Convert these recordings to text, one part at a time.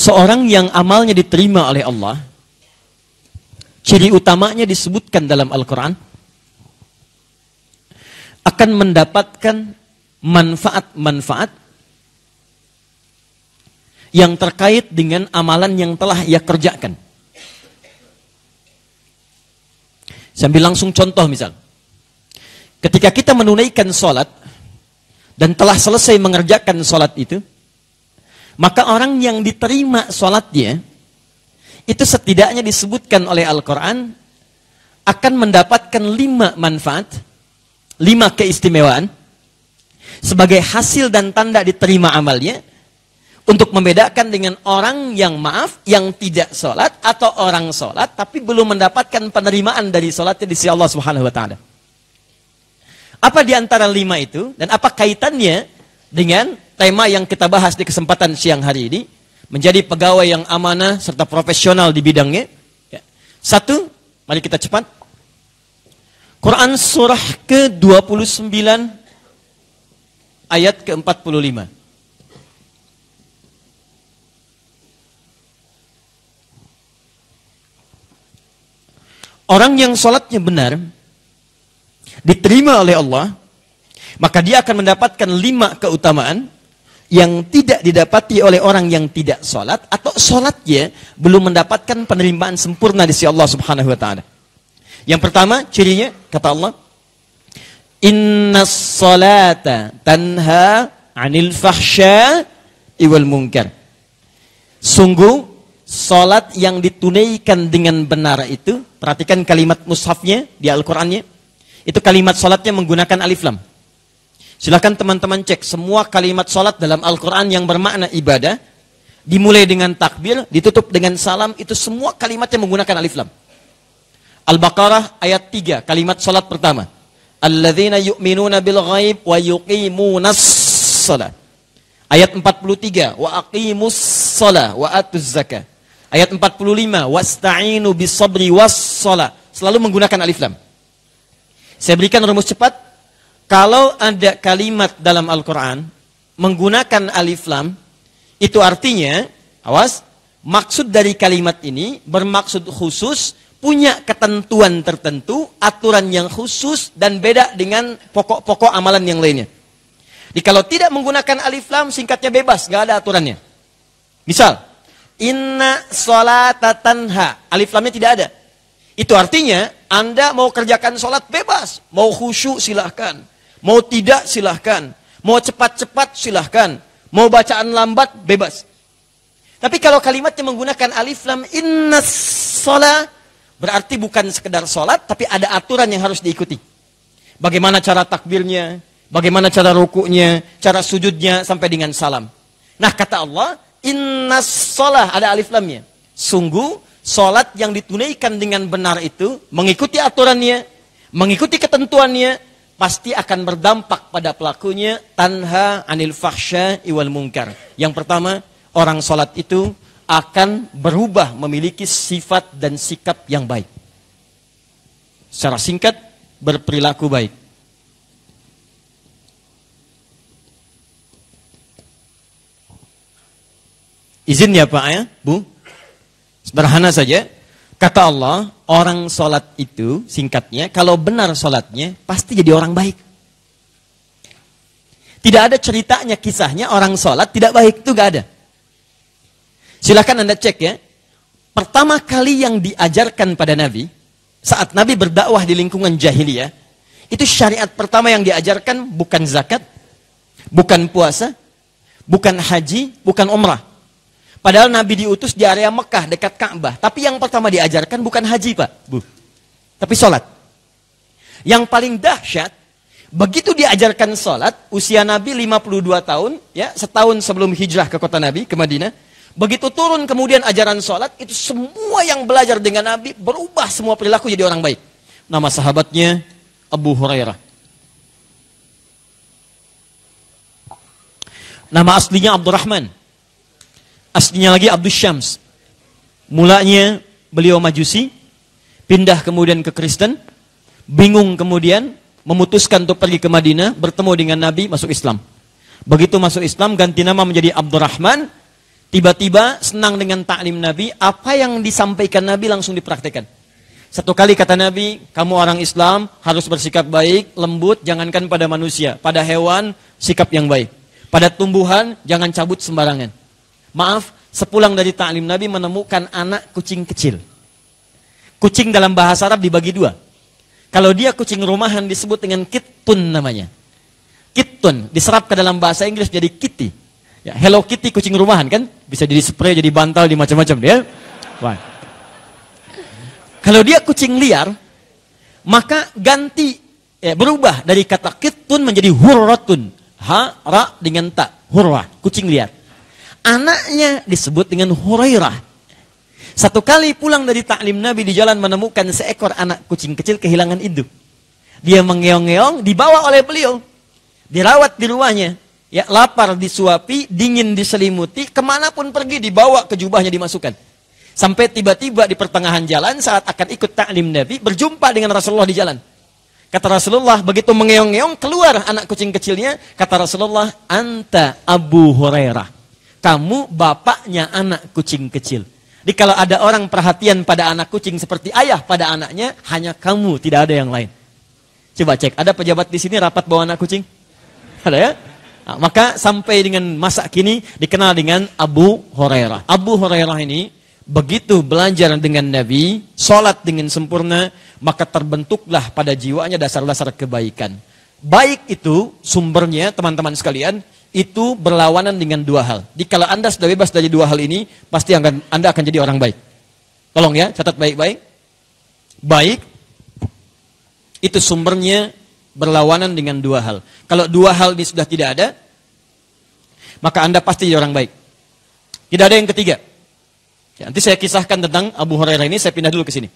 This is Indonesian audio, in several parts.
seorang yang amalnya diterima oleh Allah, ciri utamanya disebutkan dalam Al-Quran, akan mendapatkan manfaat-manfaat yang terkait dengan amalan yang telah ia kerjakan. Sambil langsung contoh misal. Ketika kita menunaikan sholat dan telah selesai mengerjakan sholat itu, maka orang yang diterima sholatnya itu setidaknya disebutkan oleh Al-Quran akan mendapatkan lima manfaat, lima keistimewaan sebagai hasil dan tanda diterima amalnya untuk membedakan dengan orang yang maaf, yang tidak sholat, atau orang sholat, tapi belum mendapatkan penerimaan dari sholatnya di sisi Allah Subhanahu Wa Taala. Apa di antara lima itu dan apa kaitannya dengan tema yang kita bahas di kesempatan siang hari ini? Menjadi pegawai yang amanah serta profesional di bidangnya. Ya. Satu, mari kita cepat. Quran surah ke-29 ayat ke-45. Orang yang sholatnya benar, diterima oleh Allah, maka dia akan mendapatkan lima keutamaan yang tidak didapati oleh orang yang tidak sholat atau sholatnya belum mendapatkan penerimaan sempurna di sisi Allah Subhanahu Wa Taala. Yang pertama cirinya kata Allah, Inna salata tanha anil fahsya iwal munkar. Sungguh Salat yang ditunaikan dengan benar itu, perhatikan kalimat mushafnya di Al-Qur'annya. Itu kalimat salatnya menggunakan alif lam. Silakan teman-teman cek semua kalimat salat dalam Al-Qur'an yang bermakna ibadah dimulai dengan takbir, ditutup dengan salam, itu semua kalimatnya menggunakan alif lam. Al-Baqarah ayat 3, kalimat salat pertama. Alladzina yu'minuna bil ghaib wa yuqimunas salat. Ayat 43, wa aqimus salat wa atuz zakah. Ayat 45, wasta'inu bisabri wassala. Selalu menggunakan alif lam. Saya berikan rumus cepat. Kalau ada kalimat dalam Al-Quran menggunakan alif lam, itu artinya, awas, maksud dari kalimat ini bermaksud khusus, punya ketentuan tertentu, aturan yang khusus, dan beda dengan pokok-pokok amalan yang lainnya. Jadi kalau tidak menggunakan alif lam, singkatnya bebas, nggak ada aturannya. Misal, Inna sholata tanha. Alif lamnya tidak ada. Itu artinya Anda mau kerjakan sholat bebas. Mau khusyuk silahkan. Mau tidak silahkan. Mau cepat-cepat silahkan. Mau bacaan lambat bebas. Tapi kalau kalimatnya menggunakan alif lam inna sholat berarti bukan sekedar sholat tapi ada aturan yang harus diikuti. Bagaimana cara takbirnya, bagaimana cara rukuknya, cara sujudnya sampai dengan salam. Nah kata Allah, Inna sholah ada alif lamnya. Sungguh sholat yang ditunaikan dengan benar itu mengikuti aturannya, mengikuti ketentuannya, pasti akan berdampak pada pelakunya tanha anil fahsya iwal mungkar. Yang pertama, orang sholat itu akan berubah memiliki sifat dan sikap yang baik. Secara singkat, berperilaku baik. Izin ya Pak ya, Bu. Sederhana saja. Kata Allah, orang sholat itu singkatnya, kalau benar sholatnya, pasti jadi orang baik. Tidak ada ceritanya, kisahnya orang sholat tidak baik, itu gak ada. Silahkan Anda cek ya. Pertama kali yang diajarkan pada Nabi, saat Nabi berdakwah di lingkungan jahiliyah, itu syariat pertama yang diajarkan bukan zakat, bukan puasa, bukan haji, bukan umrah. Padahal Nabi diutus di area Mekah dekat Ka'bah. Tapi yang pertama diajarkan bukan haji Pak. Bu. Tapi sholat. Yang paling dahsyat, begitu diajarkan sholat, usia Nabi 52 tahun, ya setahun sebelum hijrah ke kota Nabi, ke Madinah. Begitu turun kemudian ajaran sholat, itu semua yang belajar dengan Nabi berubah semua perilaku jadi orang baik. Nama sahabatnya Abu Hurairah. Nama aslinya Abdurrahman. Aslinya lagi Abdus Syams. Mulanya beliau majusi, pindah kemudian ke Kristen, bingung kemudian memutuskan untuk pergi ke Madinah, bertemu dengan Nabi, masuk Islam. Begitu masuk Islam, ganti nama menjadi Abdurrahman, Tiba-tiba senang dengan taklim Nabi, apa yang disampaikan Nabi langsung dipraktekkan. Satu kali kata Nabi, kamu orang Islam harus bersikap baik, lembut, jangankan pada manusia. Pada hewan, sikap yang baik. Pada tumbuhan, jangan cabut sembarangan. Maaf, sepulang dari taklim Nabi menemukan anak kucing kecil. Kucing dalam bahasa Arab dibagi dua. Kalau dia kucing rumahan disebut dengan kitun namanya. Kitun, diserap ke dalam bahasa Inggris jadi kitty. Ya, Hello Kitty kucing rumahan kan bisa jadi spray, jadi bantal, di macam-macam dia. Wah. Kalau dia kucing liar, maka ganti ya, berubah dari kata kitun menjadi hurratun. Ha, ra dengan tak, hurrah, kucing liar. Anaknya disebut dengan Hurairah. Satu kali pulang dari taklim Nabi di jalan menemukan seekor anak kucing kecil kehilangan induk. Dia mengeong-ngeong, dibawa oleh beliau. Dirawat di rumahnya. Ya, lapar disuapi, dingin diselimuti, ke mana pun pergi dibawa ke jubahnya dimasukkan. Sampai tiba-tiba di pertengahan jalan saat akan ikut taklim Nabi, berjumpa dengan Rasulullah di jalan. Kata Rasulullah, begitu mengeong-ngeong, keluar anak kucing kecilnya. Kata Rasulullah, Anta Abu Hurairah. Kamu bapaknya anak kucing kecil. Jadi kalau ada orang perhatian pada anak kucing seperti ayah pada anaknya, hanya kamu, tidak ada yang lain. Coba cek, ada pejabat di sini rapat bawa anak kucing? Ada ya? Nah, maka sampai dengan masa kini dikenal dengan Abu Hurairah. Abu Hurairah ini begitu belajar dengan Nabi, sholat dengan sempurna, maka terbentuklah pada jiwanya dasar-dasar kebaikan. Baik itu sumbernya teman-teman sekalian, itu berlawanan dengan dua hal. Jadi kalau Anda sudah bebas dari dua hal ini, pasti Anda akan jadi orang baik. Tolong ya, catat baik-baik. Baik, itu sumbernya berlawanan dengan dua hal. Kalau dua hal ini sudah tidak ada, maka Anda pasti jadi orang baik. Tidak ada yang ketiga. Ya, nanti saya kisahkan tentang Abu Hurairah ini, saya pindah dulu ke sini.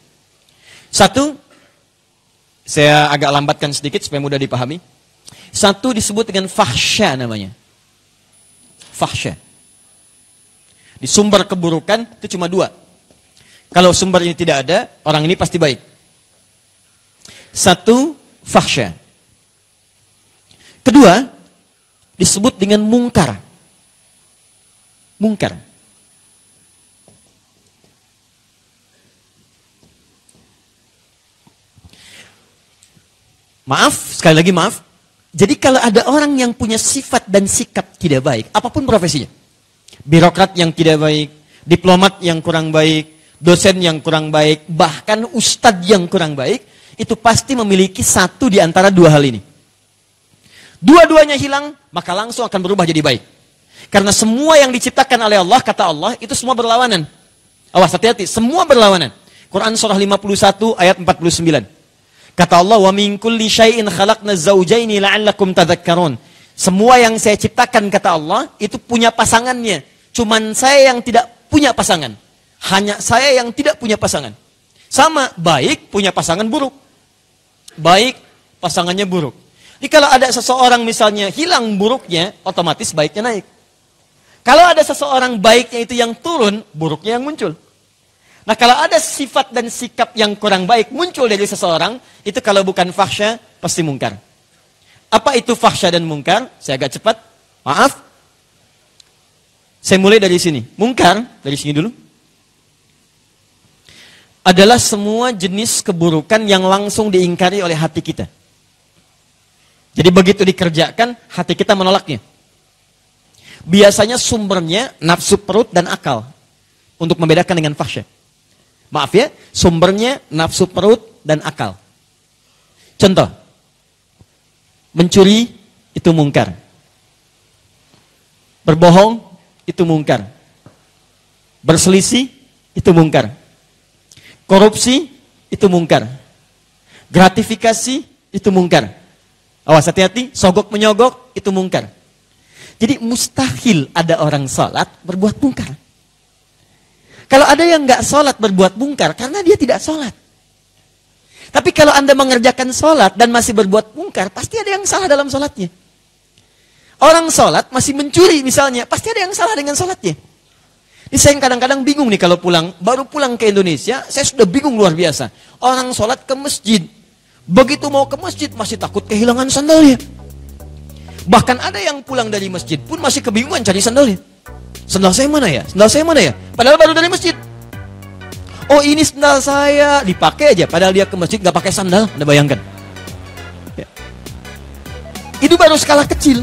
Satu, saya agak lambatkan sedikit supaya mudah dipahami. Satu disebut dengan fahsya namanya. Fahsya. Di sumber keburukan itu cuma dua. Kalau sumber ini tidak ada, orang ini pasti baik. Satu, fahsya. Kedua, disebut dengan mungkar. Mungkar. Maaf, sekali lagi maaf. Jadi kalau ada orang yang punya sifat dan sikap tidak baik, apa pun profesinya. Birokrat yang tidak baik, diplomat yang kurang baik, dosen yang kurang baik, bahkan ustadz yang kurang baik, itu pasti memiliki satu di antara dua hal ini. Dua-duanya hilang, maka langsung akan berubah jadi baik. Karena semua yang diciptakan oleh Allah, kata Allah, itu semua berlawanan. Awas, hati-hati, semua berlawanan. Quran surah 51 ayat 49. Kata Allah, "Wa min kulli syai'in khalaqna zawjaini la'allakum tadhakkarun." Semua yang saya ciptakan kata Allah itu punya pasangannya. Cuman saya yang tidak punya pasangan. Hanya saya yang tidak punya pasangan. Sama, baik punya pasangan buruk. Baik pasangannya buruk. Jadi kalau ada seseorang misalnya hilang buruknya, otomatis baiknya naik. Kalau ada seseorang baiknya itu yang turun, buruknya yang muncul. Nah kalau ada sifat dan sikap yang kurang baik muncul dari seseorang, itu kalau bukan fahsya, pasti mungkar. Apa itu fahsya dan mungkar? Saya agak cepat. Maaf. Saya mulai dari sini. Mungkar, dari sini dulu. Adalah semua jenis keburukan yang langsung diingkari oleh hati kita. Jadi begitu dikerjakan, hati kita menolaknya. Biasanya sumbernya nafsu perut dan akal. Untuk membedakan dengan fahsya. Maaf ya, sumbernya nafsu perut dan akal. Contoh. Mencuri itu mungkar. Berbohong itu mungkar. Berselisih itu mungkar. Korupsi itu mungkar. Gratifikasi itu mungkar. Awas hati-hati, sogok menyogok itu mungkar. Jadi mustahil ada orang sholat berbuat mungkar. Kalau ada yang nggak sholat berbuat mungkar karena dia tidak sholat. Tapi kalau anda mengerjakan sholat dan masih berbuat mungkar, pasti ada yang salah dalam sholatnya. Orang sholat masih mencuri misalnya, pasti ada yang salah dengan sholatnya. Ini saya kadang-kadang bingung nih kalau pulang, baru pulang ke Indonesia, saya sudah bingung luar biasa. Orang sholat ke masjid, Begitu mau ke masjid masih takut kehilangan sandalnya. Bahkan ada yang pulang dari masjid pun masih kebingungan cari sandalnya. Sendal saya mana ya? Sendal saya mana ya? Padahal baru dari masjid. Oh ini sendal saya dipakai aja. Padahal dia ke masjid nggak pakai sandal. Anda bayangkan. Ya. Itu baru skala kecil.